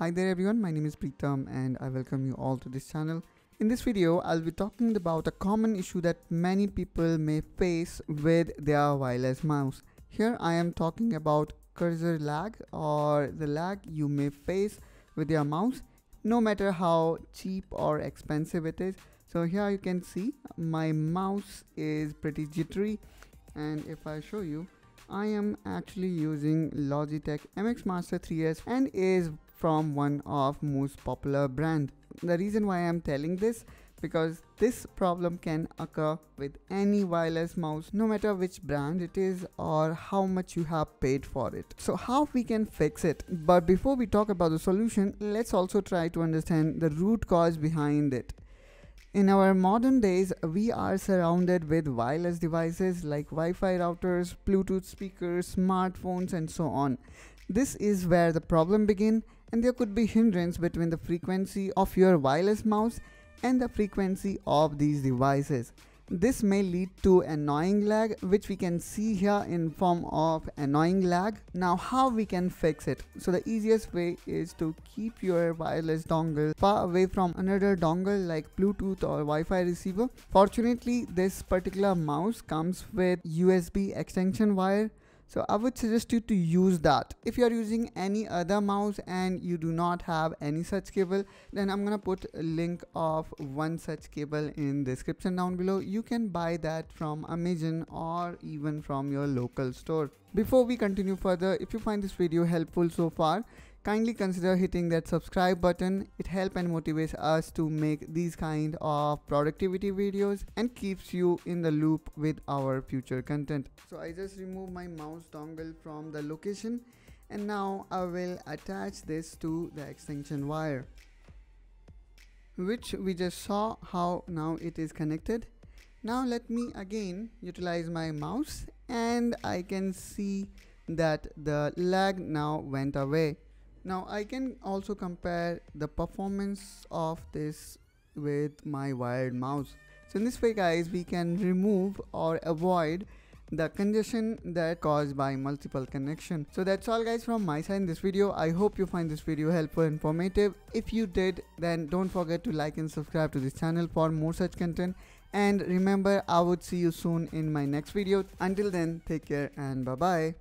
Hi there everyone, my name is Preetam and I welcome you all to this channel. In this video, I'll be talking about a common issue that many people may face with their wireless mouse. Here I am talking about cursor lag or the lag you may face with your mouse no matter how cheap or expensive it is. So here you can see my mouse is pretty jittery and if I show you I am actually using Logitech MX Master 3S and is from one of most popular brand. The reason why I am telling this because this problem can occur with any wireless mouse no matter which brand it is or how much you have paid for it. So how we can fix it? But before we talk about the solution, let's also try to understand the root cause behind it. In our modern days, we are surrounded with wireless devices like Wi-Fi routers, Bluetooth speakers, smartphones and so on. This is where the problem begins and there could be hindrance between the frequency of your wireless mouse and the frequency of these devices. This may lead to annoying lag which we can see here in form of annoying lag. Now how we can fix it? So the easiest way is to keep your wireless dongle far away from another dongle like Bluetooth or Wi-Fi receiver. Fortunately this particular mouse comes with USB extension wire so I would suggest you to use that. If you are using any other mouse and you do not have any such cable, then I'm gonna put a link of one such cable in description down below. You can buy that from Amazon or even from your local store. Before we continue further, if you find this video helpful so far, kindly consider hitting that subscribe button. It helps and motivates us to make these kind of productivity videos and keeps you in the loop with our future content. So i just remove my mouse dongle from the location and now i will attach this to the extension wire which we just saw how now it is connected. Now let me again utilize my mouse and I can see that the lag now went away now I can also compare the performance of this with my wired mouse. So in this way guys we can remove or avoid the congestion that caused by multiple connection. So that's all guys from my side in this video. I hope you find this video helpful and informative. If you did then don't forget to like and subscribe to this channel for more such content. And remember I would see you soon in my next video. Until then take care and bye bye.